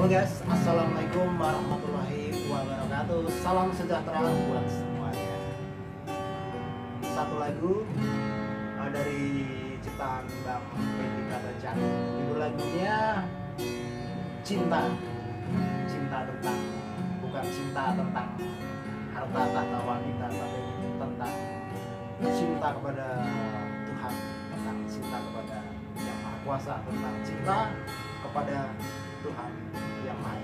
Halo guys, Assalamualaikum warahmatullahi wabarakatuh. Salam sejahtera buat semuanya. Satu lagu uh, dari ciptaan Bang Fendi Katajan Judul lagunya Cinta. Cinta tentang Bukan cinta tentang harta tahta wanita Tapi tentang cinta kepada Tuhan Tentang cinta kepada Yang Maha Kuasa Tentang cinta kepada Tuhan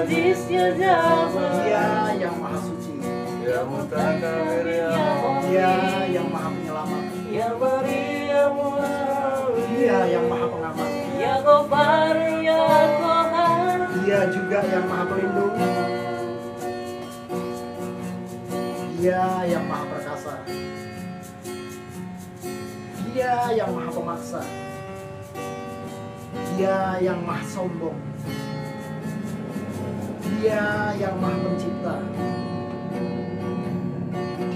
Ya Aziz ya Jabbar Ya yang Maha Suci, Ya Mutakabir ya Ya Mu'min yang Maha Penyelamat, Ya Bari ya Ya yang Maha Pengamat, Ya Gofar ya Dia juga yang Maha Pelindung, Dia yang Maha Perkasa, Dia yang Maha Pemaksa, Dia yang Maha Sombong, Dia yang Maha Pencipta,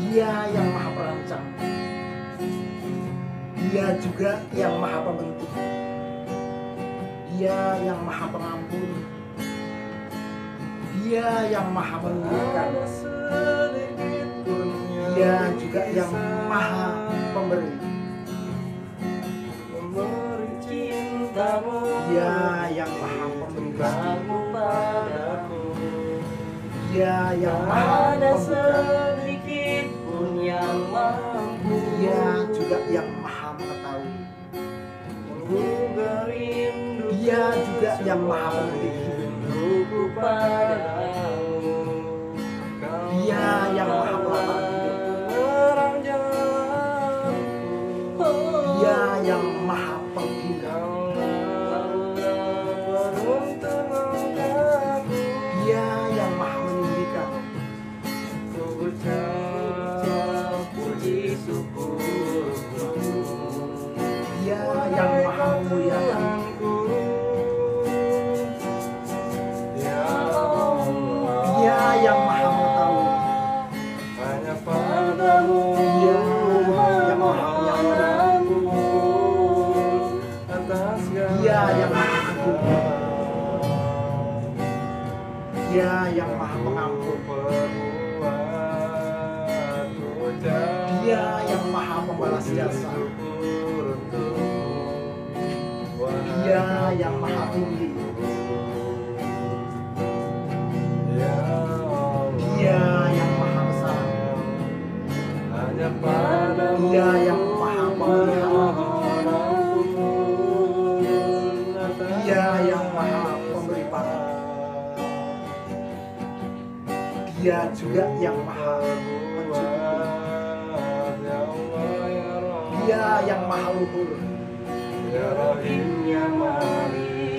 Dia yang Maha Perancang, Dia juga yang Maha Pembentuk, Dia yang Maha Pengampun, Dia yang Maha pun Dia juga yang Maha Pemberi, Dia Dia yang Ada sedikit pun yang mampu. Dia juga yang Maha Mengetahui, Dia juga yang Maha. Rinduku padamu maaf pembalas jasa. Dia yang maha tinggi. Iya, Dia yang maha besar. Dia iya, yang maha pemelihara Dia iya, yang maha pemberi pakan Dia juga yang maha Dia yang maha luhur.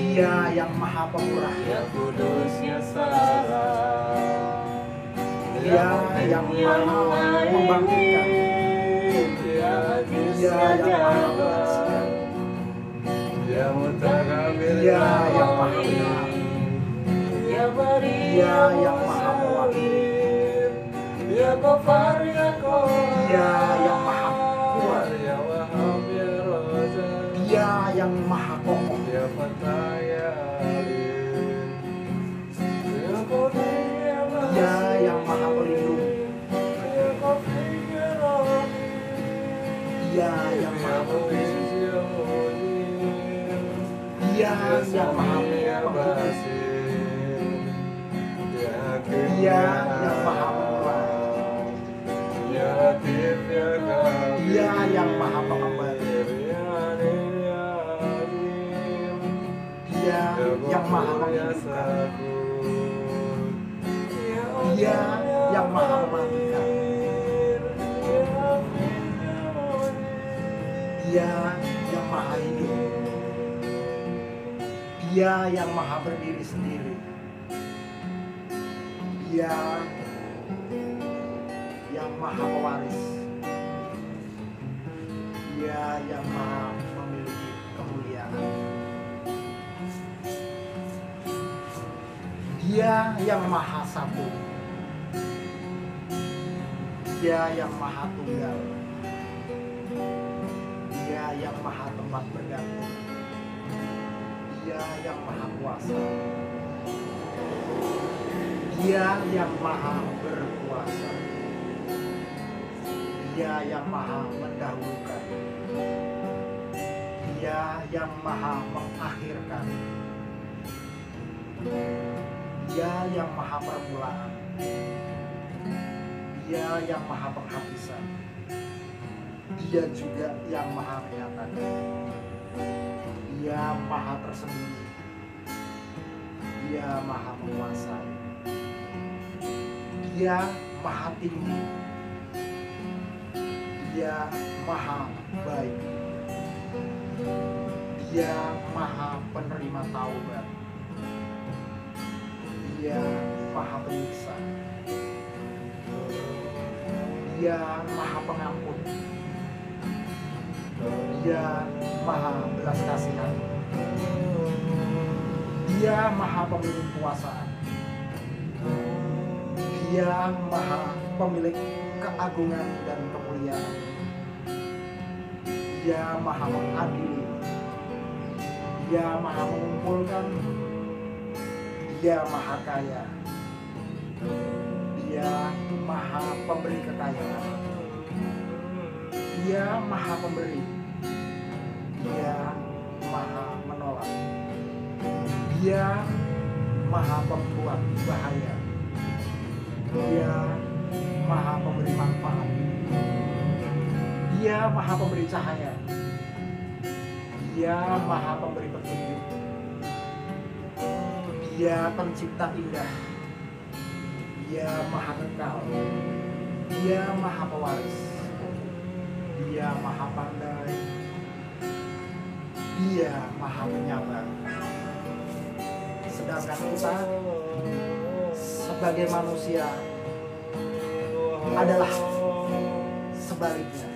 Dia yang maha pemurah. Ya ya Dia yang maha membangkitkan. Ya Dia ya yang maha mengasihkan Dia ya yang maha benar. Ya Dia yang maha mewakili Ya ya Dia yang maha yang Ya maha Dia Ya yang maha Dia ya yang Ya ya Dia yang maha pengembali Dia yang maha Dia yang maha Dia yang maha hidup. Dia yang maha berdiri sendiri. Dia yang maha pewaris. Dia yang maha memiliki kemuliaan. Dia yang maha satu. Dia yang maha tunggal Dia yang maha tempat bergantung. Dia yang maha kuasa. Dia yang maha berkuasa. Dia yang maha mendahulukan. Dia yang maha mengakhirkan. Dia yang maha permulaan. Dia yang maha penghabisan Dia juga yang maha menyatakan Dia maha tersembunyi. Dia maha menguasai. Dia maha tinggi. Dia maha baik. Dia maha penerima taubat. Dia maha penyiksa. Dia maha pengampun Dia maha belas kasihan. Dia maha pemilik kuasaan. Dia maha pemilik keagungan dan kemuliaan. Dia maha mengadili. Dia maha mengumpulkan. Dia maha kaya. Dia maha pemberi kekayaan. Dia maha pemberi Dia maha pembuat bahaya. Dia maha pemberi manfaat. Dia maha pemberi cahaya. Dia maha pemberi petunjuk. Dia pencipta indah. Dia maha kekal. Dia maha pewaris. Dia maha pandai. Dia maha penyabar Sedangkan kita sebagai manusia adalah sebaliknya.